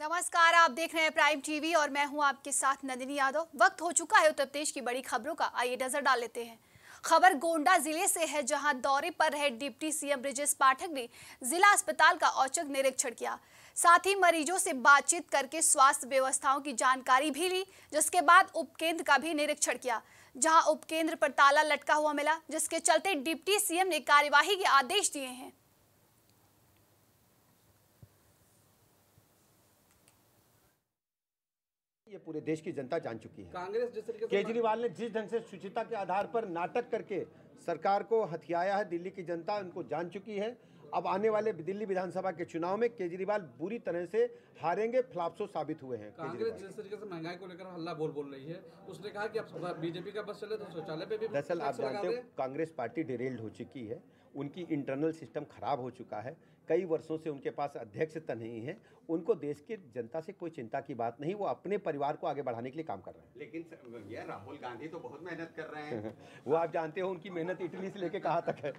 नमस्कार, आप देख रहे हैं प्राइम टीवी और मैं हूँ आपके साथ नंदिनी यादव। वक्त हो चुका है उत्तर प्रदेश की बड़ी खबरों का। आइए नज़र डाल लेते हैं। खबर गोंडा ज़िले से है, जहाँ दौरे पर रहे डिप्टी सीएम ब्रिजेश पाठक ने जिला अस्पताल का औचक निरीक्षण किया। साथ ही मरीजों से बातचीत करके स्वास्थ्य व्यवस्थाओं की जानकारी भी ली, जिसके बाद उपकेंद्र का भी निरीक्षण किया, जहाँ उपकेंद्र पर ताला लटका हुआ मिला, जिसके चलते डिप्टी सीएम ने कार्यवाही के आदेश दिए हैं। ये पूरे देश की जनता जान चुकी है। कांग्रेस जिस तरीके केजरीवाल ने जिस ढंग से सुचिता के आधार पर नाटक करके सरकार को हथियाया है दिल्ली की जनता उनको जान चुकी है। अब आने वाले दिल्ली विधानसभा के चुनाव में केजरीवाल बुरी तरह से हारेंगे फ्लाप्सो साबित हुए हैं कांग्रेस जिस तरीके से महँगाई को लेकर हल्ला बोल बोल रही है उसने कहा कि अब बीजेपी का बस चले तो शौचालय पे भी दरअसल आप जानते हो कांग्रेस पार्टी डिरेल्ड हो चुकी है। उनकी इंटरनल सिस्टम खराब हो चुका है। कई वर्षों से उनके पास अध्यक्षता नहीं है। उनको देश की जनता से कोई चिंता की बात नहीं वो अपने परिवार को आगे बढ़ाने के लिए काम कर रहे हैं। लेकिन भैया राहुल गांधी तो बहुत मेहनत कर रहे हैं। वो आप जानते हो उनकी मेहनत इटली से लेके कहाँ तक है?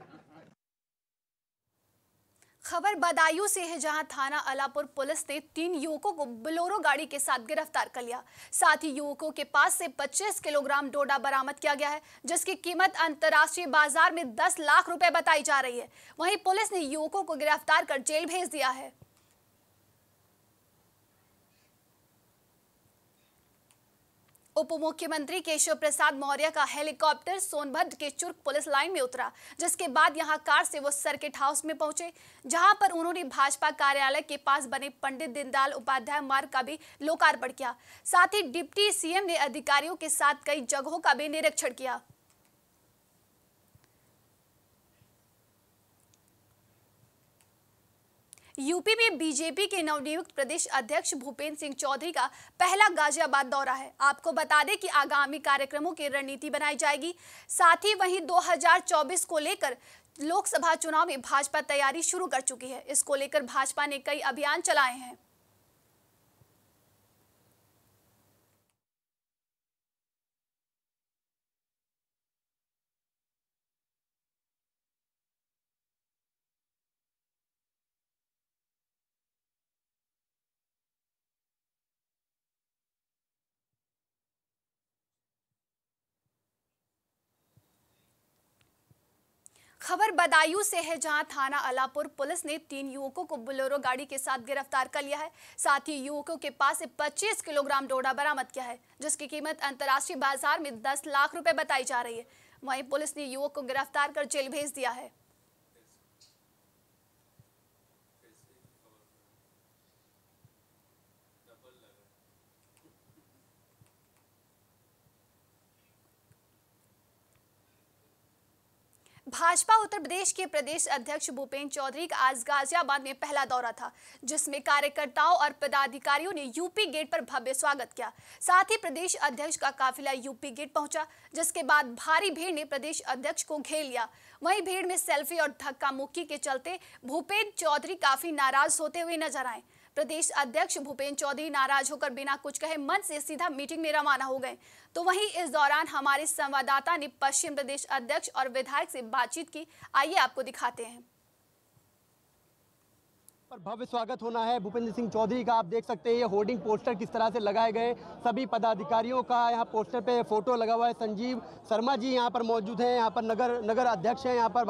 खबर बदायूं से है, जहाँ थाना अलापुर पुलिस ने तीन युवकों को बोलेरो गाड़ी के साथ गिरफ़्तार कर लिया। साथ ही युवकों के पास से 25 किलोग्राम डोडा बरामद किया गया है, जिसकी कीमत अंतर्राष्ट्रीय बाज़ार में 10 लाख रुपए बताई जा रही है। वहीं पुलिस ने युवकों को गिरफ़्तार कर जेल भेज दिया है। उप मुख्यमंत्री केशव प्रसाद मौर्य का हेलीकॉप्टर सोनभद्र के चुर्क पुलिस लाइन में उतरा, जिसके बाद यहाँ कार से वो सर्किट हाउस में पहुँचे, जहाँ पर उन्होंने भाजपा कार्यालय के पास बने पंडित दीनदयाल उपाध्याय मार्ग का भी लोकार्पण किया। साथ ही डिप्टी सीएम ने अधिकारियों के साथ कई जगहों का भी निरीक्षण किया। यूपी में बीजेपी के नवनियुक्त प्रदेश अध्यक्ष भूपेंद्र सिंह चौधरी का पहला गाजियाबाद दौरा है। आपको बता दें कि आगामी कार्यक्रमों की रणनीति बनाई जाएगी। साथ ही वहीं 2024 को लेकर लोकसभा चुनाव में भाजपा तैयारी शुरू कर चुकी है। इसको लेकर भाजपा ने कई अभियान चलाए हैं। खबर बदायूं से है जहाँ थाना अलापुर पुलिस ने तीन युवकों को बुलेरो गाड़ी के साथ गिरफ़्तार कर लिया है। साथ ही युवकों के पास से 25 किलोग्राम डोडा बरामद किया है, जिसकी कीमत अंतर्राष्ट्रीय बाज़ार में 10 लाख रुपए बताई जा रही है। वहीं पुलिस ने युवक को गिरफ़्तार कर जेल भेज दिया है। भाजपा उत्तर प्रदेश के प्रदेश अध्यक्ष भूपेंद्र चौधरी का आज गाजियाबाद में पहला दौरा था, जिसमें कार्यकर्ताओं और पदाधिकारियों ने यूपी गेट पर भव्य स्वागत किया। साथ ही प्रदेश अध्यक्ष का काफिला यूपी गेट पहुँचा, जिसके बाद भारी भीड़ ने प्रदेश अध्यक्ष को घेर लिया। वहीं भीड़ में सेल्फी और धक्का मुक्की के चलते भूपेंद्र चौधरी काफ़ी नाराज़ होते हुए नज़र आए। प्रदेश अध्यक्ष भूपेन्द्र चौधरी नाराज़ होकर बिना कुछ कहे मन से सीधा मीटिंग में रवाना हो गए। तो वहीं इस दौरान हमारे संवाददाता ने पश्चिम प्रदेश अध्यक्ष और विधायक से बातचीत की। आइए आपको दिखाते हैं। पर भव्य स्वागत होना है। भूपेंद्र सिंह चौधरी का आप देख सकते हैं, ये होर्डिंग पोस्टर किस तरह से लगाए गए। सभी पदाधिकारियों का यहाँ पोस्टर पे फ़ोटो लगा हुआ है। संजीव शर्मा जी यहाँ पर मौजूद हैं, यहाँ पर नगर नगर अध्यक्ष हैं, यहाँ पर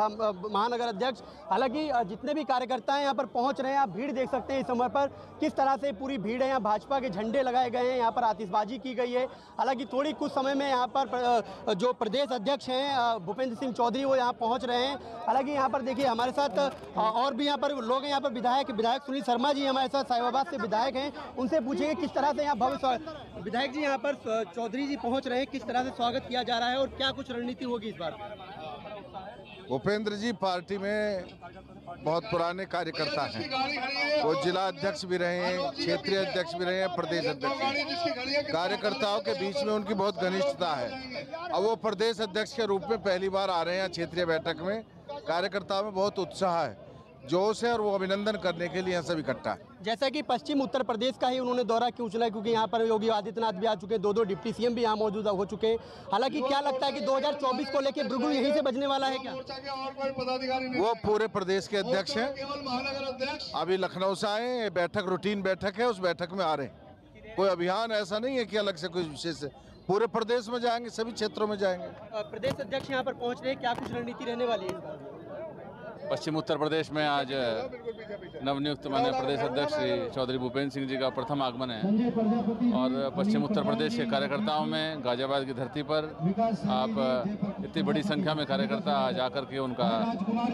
महानगर अध्यक्ष। हालाँकि जितने भी कार्यकर्ता हैं यहाँ पर पहुँच रहे हैं, आप भीड़ देख सकते हैं इस समय पर किस तरह से पूरी भीड़ है। यहाँ भाजपा के झंडे लगाए गए हैं, यहाँ पर आतिशबाजी की गई है। हालाँकि थोड़ी कुछ समय में यहाँ पर जो प्रदेश अध्यक्ष हैं भूपेंद्र सिंह चौधरी वो यहाँ पहुँच रहे हैं। हालाँकि यहाँ पर देखिए, हमारे साथ और भी यहाँ पर लोग हैं। यहाँ पर विधायक विधायक सुनील शर्मा जी हमारे साथ साहिबाबाद से विधायक हैं। उनसे पूछेंगे किस तरह से यहाँ भव्य स्वागत विधायक जी यहाँ पर चौधरी जी पहुँच रहे हैं, किस तरह से स्वागत किया जा रहा है और क्या कुछ रणनीति होगी इस बार? उपेंद्र जी पार्टी में बहुत पुराने कार्यकर्ता हैं। वो जिला अध्यक्ष भी रहे हैं, क्षेत्रीय अध्यक्ष भी रहे हैं, प्रदेश अध्यक्ष। कार्यकर्ताओं के बीच में उनकी बहुत घनिष्ठता है। अब वो प्रदेश अध्यक्ष के रूप में पहली बार आ रहे हैं क्षेत्रीय बैठक में। कार्यकर्ताओं में बहुत उत्साह है। जोश है और वो अभिनंदन करने के लिए यहाँ सब इकट्ठा है। जैसा कि पश्चिम उत्तर प्रदेश का ही उन्होंने दौरा क्यों चला क्योंकि यहाँ पर योगी आदित्यनाथ भी आ चुके हैं दो दो डिप्टी सीएम भी यहाँ मौजूद हो चुके हैं। हालाँकि क्या लगता है कि 2024 को लेकर बिल्कुल यहीं से बजने वाला है क्या? वो पूरे प्रदेश के अध्यक्ष हैं। अभी लखनऊ से आए ये बैठक रूटीन बैठक है उस बैठक में आ रहे हैं। कोई अभियान ऐसा नहीं है कि अलग से कोई विशेष पूरे प्रदेश में जाएँगे सभी क्षेत्रों में जाएँगे। प्रदेश अध्यक्ष यहाँ पर पहुँच रहे हैं क्या कुछ रणनीति रहने वाली है? पश्चिम उत्तर प्रदेश में आज नवनियुक्त माननीय प्रदेश अध्यक्ष श्री चौधरी भूपेंद्र सिंह जी का प्रथम आगमन है। और पश्चिम उत्तर प्रदेश के कार्यकर्ताओं में गाजियाबाद की धरती पर आप इतनी बड़ी संख्या में कार्यकर्ता आज आकर के उनका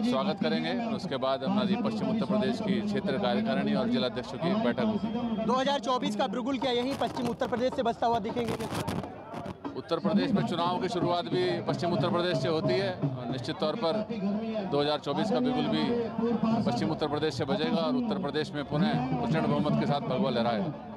स्वागत करेंगे। और उसके बाद हमारी पश्चिम उत्तर प्रदेश की क्षेत्र कार्यकारिणी और जिलाध्यक्षों की बैठक होगी। 2024 का बिल्कुल क्या, यही पश्चिम उत्तर प्रदेश से बसता हुआ दिखेंगे। उत्तर प्रदेश में चुनाव की शुरुआत भी पश्चिम उत्तर प्रदेश से होती है और निश्चित तौर पर 2024 का बिगुल भी पश्चिम उत्तर प्रदेश से बजेगा और उत्तर प्रदेश में पुनः प्रचंड बहुमत के साथ भगवा लहराएगा।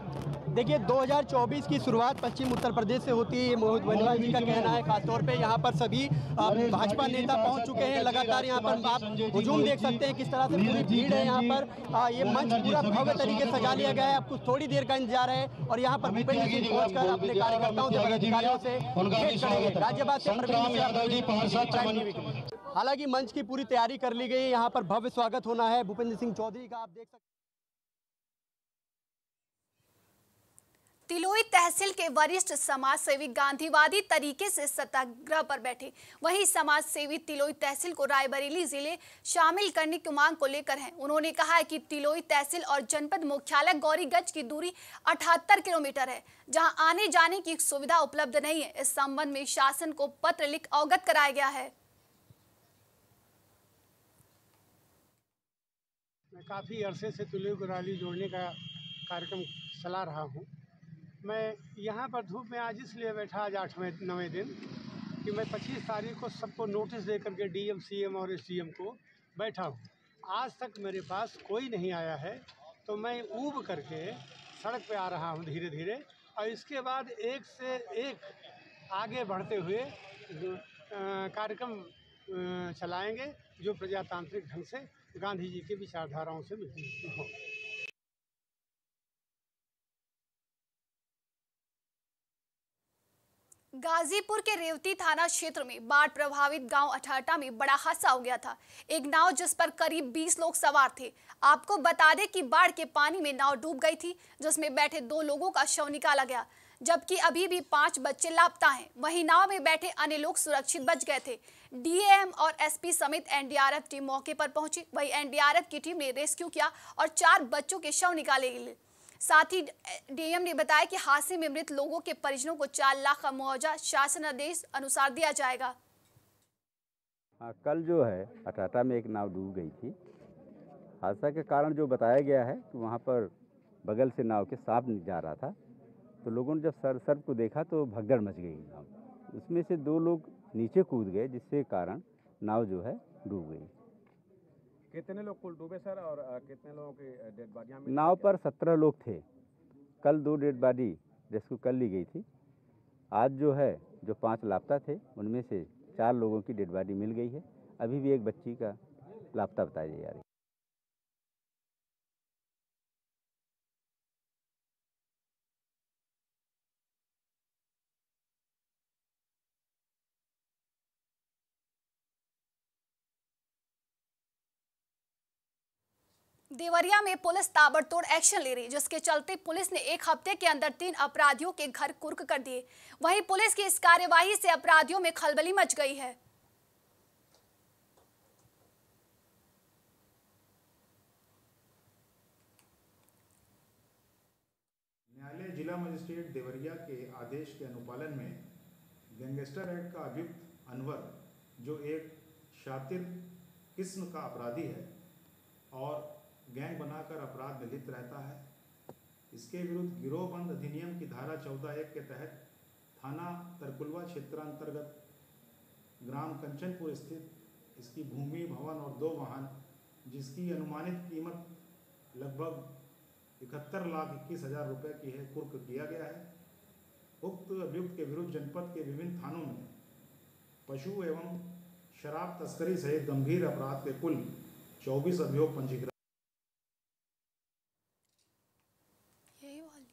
देखिए 2024 की शुरुआत पश्चिम उत्तर प्रदेश से होती है। मोहित वनवाल जी का कहना है खासतौर पे यहाँ पर सभी भाजपा नेता पहुँच चुके हैं। लगातार यहाँ पर आप हजूम देख सकते हैं किस तरह से पूरी भीड़ है यहाँ पर। अ, ये मंच पूरा भव्य तरीके से सजा लिया गया है। अब कुछ थोड़ी देर का इंतज़ार है और यहाँ पर भूपेंद्र सिंह पहुंचकर अपने कार्यकर्ताओं से पदाधिकारियों से राज्यपाल से प्रवीण। हालाँकि मंच की पूरी तैयारी कर ली गई है। यहाँ पर भव्य स्वागत होना है। भूपेंद्र सिंह चौधरी का आप देख सकते तिलोई तहसील के वरिष्ठ समाज सेवी गांधीवादी तरीके से सत्याग्रह पर बैठे। वहीं समाज सेवी तिलोई तहसील को रायबरेली ज़िले शामिल करने की मांग को लेकर हैं। उन्होंने कहा है कि तिलोई तहसील और जनपद मुख्यालय गौरीगंज की दूरी 78 किलोमीटर है, जहाँ आने जाने की सुविधा उपलब्ध नहीं है। इस संबंध में शासन को पत्र लिख अवगत कराया गया है। मैं काफ़ी अरसे से तुले को रैली जोड़ने का कार्यक्रम चला रहा हूँ। मैं यहाँ पर धूप में आज इसलिए बैठा आज आठवें नवें दिन, कि मैं पच्चीस तारीख को सबको नोटिस दे करके डीएम सीएम और एसडीएम को बैठा हूँ। आज तक मेरे पास कोई नहीं आया है तो मैं ऊब करके सड़क पे आ रहा हूँ धीरे धीरे और इसके बाद एक से एक आगे बढ़ते हुए कार्यक्रम चलाएँगे, जो प्रजातांत्रिक ढंग से गांधी जी की विचारधाराओं से मिलती हो। गाजीपुर के रेवती थाना क्षेत्र में बाढ़ प्रभावित गाँव अठाटा में बड़ा हादसा हो गया था। एक नाव जिस पर करीब 20 लोग सवार थे। आपको बता दें कि बाढ़ के पानी में नाव डूब गई थी, जिसमें बैठे दो लोगों का शव निकाला गया। जबकि अभी भी पाँच बच्चे लापता हैं। वहीं नाव में बैठे अन्य लोग सुरक्षित बच गए थे। डीएम और एसपी समेत एनडीआरएफ टीम मौके पर पहुँची। वही एनडीआरएफ की टीम ने रेस्क्यू किया और चार बच्चों के शव निकाले साथ ही डीएम ने बताया कि हादसे में मृत लोगों के परिजनों को चार लाख का मुआवजा शासन आदेश अनुसार दिया जाएगा। हाँ कल जो है, अटाटा में एक नाव डूब गई थी। हादसा के कारण जो बताया गया है कि वहाँ पर बगल से नाव के सांप जा रहा था। तो लोगों ने जब सर सर्प को देखा तो भगदड़ मच गई नाव। उसमें से दो लोग नीचे कूद गए जिसके कारण नाव जो है डूब गई। कितने लोग कुल डूबे सर और कितने लोगों की डेड बॉडी नाव पर सत्रह लोग थे। कल दो डेड बॉडी रेस्क्यू कर ली गई थी। आज जो है, जो पाँच लापता थे, उनमें से चार लोगों की डेड बॉडी मिल गई है। अभी भी एक बच्ची का लापता बताई जा रही है। देवरिया में पुलिस ताबड़तोड़ एक्शन ले रही, जिसके चलते पुलिस ने एक हफ़्ते के अंदर तीन अपराधियों के घर कुर्क कर दिए। वहीं पुलिस की इस कार्यवाही से अपराधियों में खलबली मच गई है। न्यायालय जिला मजिस्ट्रेट देवरिया के आदेश के अनुपालन में गैंगस्टर एक्ट का अभियुक्त अनवर, जो एक शातिर किस्म का अपराधी है, और गैंग बनाकर अपराध में लिप्त रहता है। इसके विरुद्ध गिरोहबंद अधिनियम की धारा चौदह एक के तहत थाना तरकुलवा क्षेत्रांतर्गत ग्राम कंचनपुर स्थित इसकी भूमि, भवन और दो वाहन, जिसकी अनुमानित कीमत लगभग इकहत्तर लाख इक्कीस हज़ार रुपये की है, कुर्क किया गया है। उक्त अभियुक्त के विरुद्ध जनपद के विभिन्न थानों में पशु एवं शराब तस्करी सहित गंभीर अपराध के कुल चौबीस अभियोग पंजीकृत यही वाली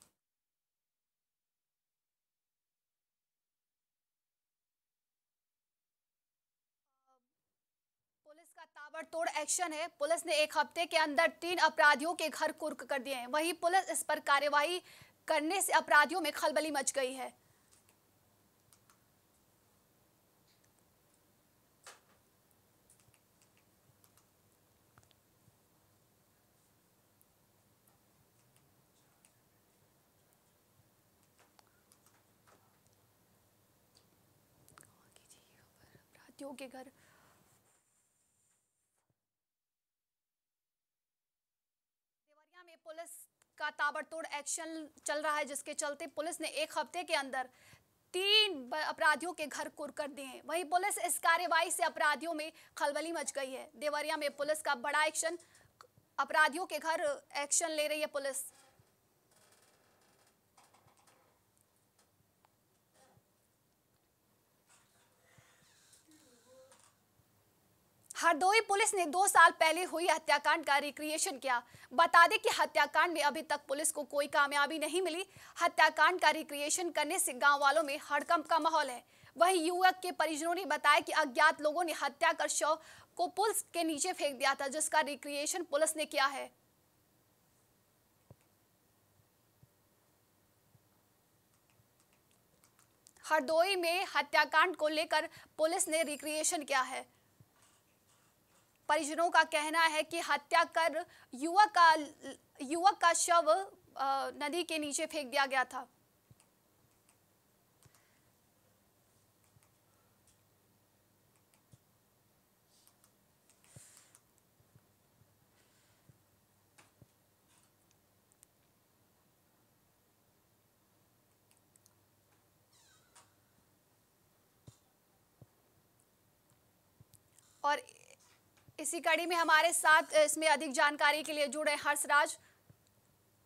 पुलिस का ताबड़तोड़ एक्शन है। पुलिस ने एक हफ़्ते के अंदर तीन अपराधियों के घर कुर्क कर दिए हैं। वहीं पुलिस इस पर कार्यवाही करने से अपराधियों में खलबली मच गई है। के घर देवरिया में पुलिस का ताबड़तोड़ एक्शन चल रहा है, जिसके चलते पुलिस ने एक हफ़्ते के अंदर तीन अपराधियों के घर कुर कर दिए हैं। वहीं पुलिस इस कार्यवाही से अपराधियों में खलबली मच गई है। देवरिया में पुलिस का बड़ा एक्शन, अपराधियों के घर एक्शन ले रही है पुलिस। हरदोई पुलिस ने दो साल पहले हुई हत्याकांड का रिक्रिएशन किया। बता दें कि हत्याकांड में अभी तक पुलिस को कोई कामयाबी नहीं मिली। हत्याकांड का रिक्रिएशन करने से गाँव वालों में हड़कंप का माहौल है। वहीं युवक के परिजनों ने बताया कि अज्ञात लोगों ने हत्या कर शव को पुल के नीचे फेंक दिया था, जिसका रिक्रिएशन पुलिस ने किया है। हरदोई में हत्याकांड को लेकर पुलिस ने रिक्रिएशन किया है। परिजनों का कहना है कि हत्या कर युवक का युवक का शव नदी के नीचे फेंक दिया गया था। और इसी कड़ी में हमारे साथ इसमें अधिक जानकारी के लिए जुड़े हर्षराज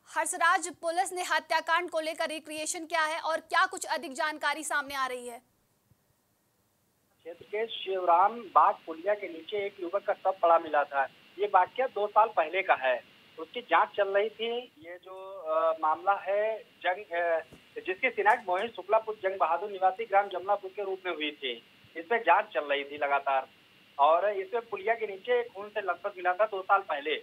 हर्षराज पुलिस ने हत्याकांड को लेकर रिक्रिएशन किया है और क्या कुछ अधिक जानकारी सामने आ रही है? क्षेत्र के शिवराम बाग पुलिया के नीचे एक युवक का शव पड़ा मिला था। ये वाक्य दो साल पहले का है। उसकी जाँच चल रही थी। ये जो अ, मामला है जंग जिसकी सिनाट मोहित शुक्लापुर जंग बहादुर निवासी ग्राम जमलापुर के रूप में हुई थी। इसमें जाँच चल रही थी लगातार। और इसमें पुलिया के नीचे खून से लथपथ मिला था दो साल पहले।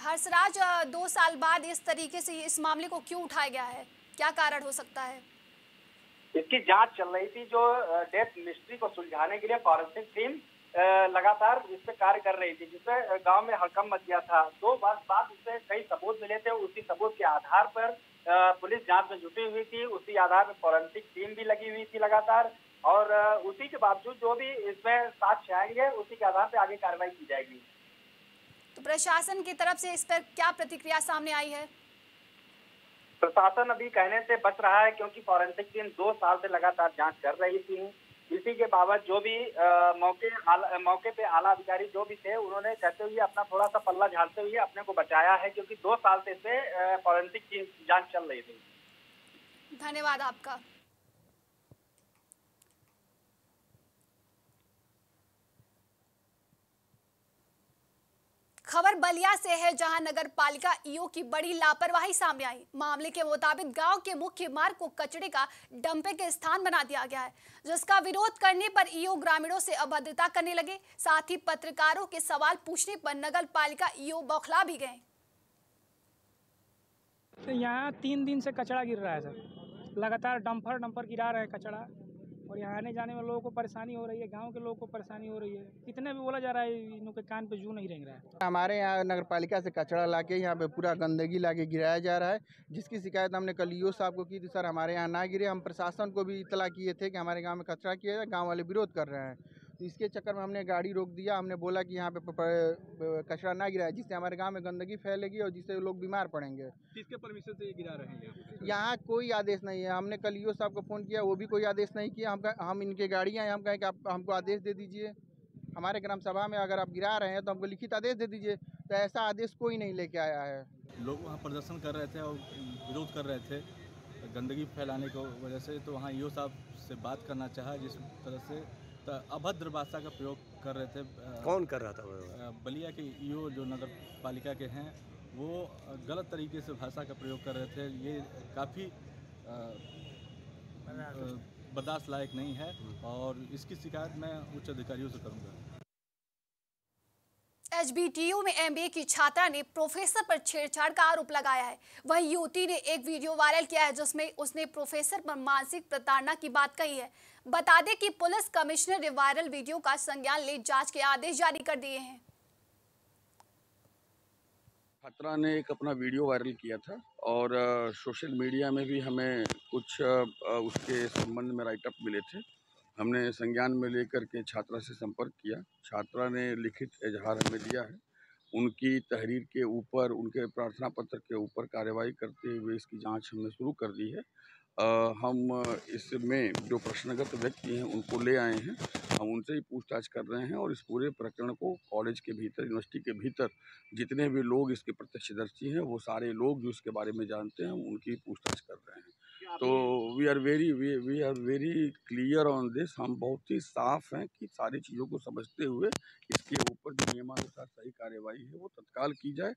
हर्षराज दो साल बाद इस तरीके से इस मामले को क्यों उठाया गया है? क्या कारण हो सकता है? इसकी जाँच चल रही थी जो डेथ मिस्ट्री को सुलझाने के लिए फॉरेंसिक टीम लगातार इस पे कार्य कर रही थी जिससे अ, गाँव में हड़कम मच गया था। दो वर्ष बाद उससे कई सबूत मिले थे उसी सबूत के आधार पर पुलिस जाँच में जुटी हुई थी। उसी आधार पर फॉरेंसिक टीम भी लगी हुई थी लगातार। और उसी के बावजूद जो भी इसमें साक्ष्य आएँगे उसी के आधार पर आगे कार्रवाई की जाएगी। तो प्रशासन की तरफ़ से इस पर क्या प्रतिक्रिया सामने आई है? प्रशासन अभी कहने से बच रहा है क्योंकि फॉरेंसिक टीम दो साल से लगातार जाँच कर रही थी। इसी के बाबत जो भी अ, मौके आला- मौके पे आला अधिकारी जो भी थे उन्होंने कहते हुए अपना थोड़ा सा पल्ला झाड़ते हुए अपने को बचाया है क्योंकि दो साल से इसे फॉरेंसिक टीम जाँच चल रही थी। धन्यवाद आपका। खबर बलिया से है जहाँ नगर पालिका ईओ की बड़ी लापरवाही सामने आई। मामले के मुताबिक गाँव के मुख्य मार्ग को कचरे का डंपिंग के स्थान बना दिया गया है, जिसका विरोध करने पर ईओ ग्रामीणों से अभद्रता करने लगे। साथ ही पत्रकारों के सवाल पूछने पर नगर पालिका ईओ बौखला भी गए। यहाँ तीन दिन से कचरा गिर रहा है सर। लगातार डंपर डंपर गिरा रहे कचरा। और यहाँ आने जाने में लोगों को परेशानी हो रही है, गाँव के लोगों को परेशानी हो रही है। कितने भी बोला जा रहा है इन के कान पे जू नहीं रेंग रहा है। हमारे यहाँ नगर पालिका से कचरा ला के यहाँ पे पूरा गंदगी ला के गिराया जा रहा है, जिसकी शिकायत हमने कल यू साहब को की थी। सर, हमारे यहाँ ना गिरे। हम प्रशासन को भी इतला किए थे कि हमारे गाँव में कचरा किया जाए, गाँव वाले विरोध कर रहे हैं। तो इसके चक्कर में हमने गाड़ी रोक दिया। हमने बोला कि यहाँ पे कचरा ना गिराए जिससे हमारे गाँव में गंदगी फैलेगी और जिससे लोग बीमार पड़ेंगे। किसके परमिशन से ये गिरा रहे हैं? यहाँ कोई आदेश नहीं है। हमने कल ईओ साहब को फ़ोन किया वो भी कोई आदेश नहीं किया। हम हम इनके गाड़ियाँ हैं हम कहें कि आप हमको आदेश दे दीजिए। हमारे ग्राम सभा में अगर आप गिरा रहे हैं तो हमको लिखित आदेश दे दीजिए। तो ऐसा आदेश कोई नहीं लेके आया है। लोग वहाँ प्रदर्शन कर रहे थे और विरोध कर रहे थे गंदगी फैलाने की वजह से। तो वहाँ ईओ साहब से बात करना चाहा जिस तरह से तो अभद्र भाषा का प्रयोग कर रहे थे कौन कर रहा था वो? बलिया के ईओ जो नगर पालिका के हैं वो गलत तरीके से भाषा का प्रयोग कर रहे थे। ये काफ़ी बर्दाश्त लायक नहीं है और इसकी शिकायत मैं उच्च अधिकारियों से करूँगा। एचबीटीयू में एमबीए की छात्रा ने प्रोफेसर पर छेड़छाड़ का आरोप लगाया है। वहीं युवती ने एक वीडियो वायरल किया है जिसमें उसने प्रोफेसर पर मानसिक प्रताड़ना की बात कही है। बता दें कि पुलिस कमिश्नर ने वायरल वीडियो का संज्ञान ले जाँच के आदेश जारी कर दिए हैं। छात्रा ने एक अपना वीडियो वायरल किया था और सोशल मीडिया में भी हमें कुछ उसके संबंध में राइटअप मिले थे। हमने संज्ञान में लेकर के छात्रा से संपर्क किया। छात्रा ने लिखित इजहार हमें दिया है। उनकी तहरीर के ऊपर उनके प्रार्थना पत्र के ऊपर कार्रवाई करते हुए इसकी जाँच हमने शुरू कर दी है। अ, हम इसमें जो प्रश्नगत व्यक्ति हैं उनको ले आए हैं। हम उनसे ही पूछताछ कर रहे हैं और इस पूरे प्रकरण को कॉलेज के भीतर यूनिवर्सिटी के भीतर जितने भी लोग इसके प्रत्यक्षदर्शी हैं वो सारे लोग जो इसके बारे में जानते हैं उनकी पूछताछ कर रहे हैं। तो we are very we are very clear on this हम बहुत ही साफ़ हैं कि सारी चीज़ों को समझते हुए इसके ऊपर जो नियमानुसार सही कार्रवाई है वो तत्काल की जाए।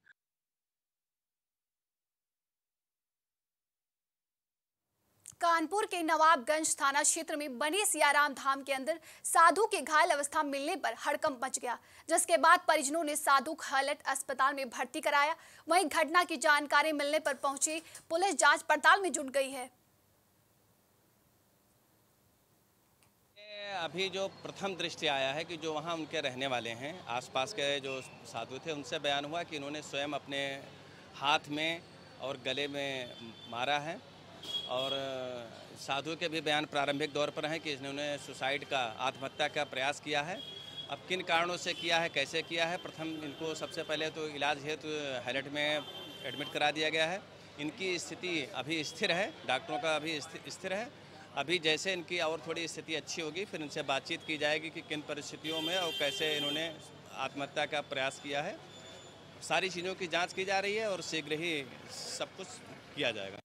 कानपुर के नवाबगंज थाना क्षेत्र में बनी सियाराम धाम के अंदर साधु के घायल अवस्था मिलने पर हड़कंप मच गया जिसके बाद परिजनों ने साधु को हालत अस्पताल में भर्ती कराया। वहीं घटना की जानकारी मिलने पर पहुँची पुलिस जाँच पड़ताल में जुट गई है। अभी जो प्रथम दृष्टि आया है कि जो वहाँ उनके रहने वाले हैं, आसपास के जो साधु थे, उनसे बयान हुआ कि इन्होंने स्वयं अपने हाथ में और गले में मारा है और साधु के भी बयान प्रारंभिक दौर पर हैं कि इन्होंने सुसाइड का, आत्महत्या का प्रयास किया है। अब किन कारणों से किया है, कैसे किया है, प्रथम इनको सबसे पहले तो इलाज हेतु हैलट में एडमिट करा दिया गया है। इनकी स्थिति अभी स्थिर है, डॉक्टरों का अभी स्थिर है। अभी जैसे इनकी और थोड़ी स्थिति अच्छी होगी, फिर इनसे बातचीत की जाएगी कि किन परिस्थितियों में और कैसे इन्होंने आत्महत्या का प्रयास किया है। सारी चीज़ों की जाँच की जा रही है और शीघ्र ही सब कुछ किया जाएगा।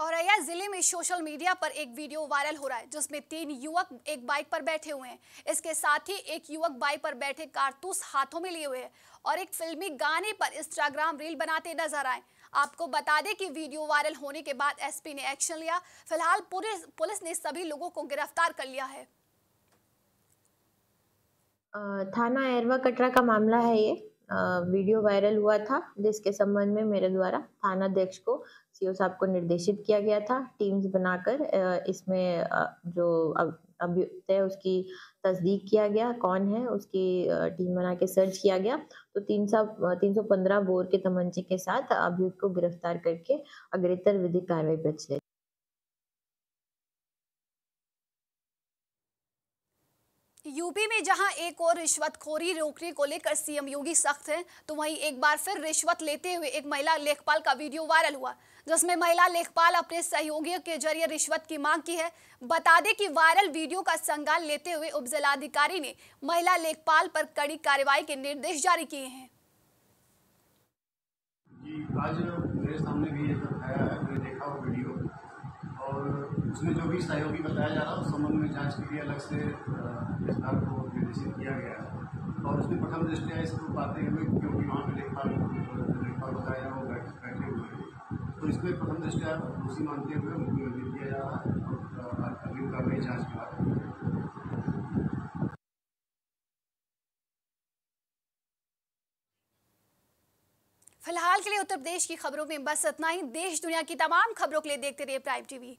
औरैया ज़िले में सोशल मीडिया पर एक वीडियो वायरल हो रहा है, जिसमें तीन युवक एक बाइक पर बैठे हुए हैं। इसके साथ ही एक युवक बाइक पर बैठे कारतूस हाथों में लिए हुए है और एक फिल्मी गाने पर इंस्टाग्राम रील बनाते नज़र आए। आपको बता दें कि वीडियो वायरल होने के बाद एसपी ने एक्शन लिया। फ़िलहाल पुलिस ने सभी लोगों को गिरफ़्तार कर लिया है। थाना एरवा कटरा का मामला है ये। वीडियो वायरल हुआ था, जिसके संबंध में मेरे द्वारा थाना अध्यक्ष को सीओ साहब को निर्देशित किया गया था। टीम्स बनाकर इसमें जो अभियुक्त उसकी तस्दीक किया गया, कौन है, उसकी टीम बना के सर्च किया गया। तो तीन सौ तीन सौ पंद्रह बोर के तमंचे के साथ अभियुक्त को गिरफ़्तार करके अग्रेतर विधिक कार्रवाई पर यूपी में जहाँ एक और रिश्वतखोरी रोकने को लेकर सीएम योगी सख्त हैं तो वहीं एक बार फिर रिश्वत लेते हुए एक महिला लेखपाल का वीडियो वायरल हुआ, जिसमें महिला लेखपाल अपने सहयोगियों के ज़रिए रिश्वत की मांग की है। बता दें कि वायरल वीडियो का संज्ञान लेते हुए उपजिलाधिकारी ने महिला लेखपाल पर कड़ी कार्रवाई के निर्देश जारी किए हैं जी आज मेरे सामने भी ये सब आया है मैंने देखा वो वीडियो और उसमें जो भी सहयोगी बताया जा रहा है, उस संबंध में जाँच के लिए अलग से विस्तार को निर्देशित किया गया है। और उसमें प्रथम दृष्टिया इसको पाते हुए क्योंकि वहाँ पे लेखपाल लेखपाल बताया वो बैठ हुए हैं। तो इसमें प्रथम दृष्टिया दोषी मानते हुए उनको निलंबित किया जा रहा है, और अगली कार्रवाई जाँच के बाद फ़िलहाल के लिए उत्तर प्रदेश की खबरों में बस इतना ही। देश दुनिया की तमाम खबरों के लिए देखते रहिए प्राइम टीवी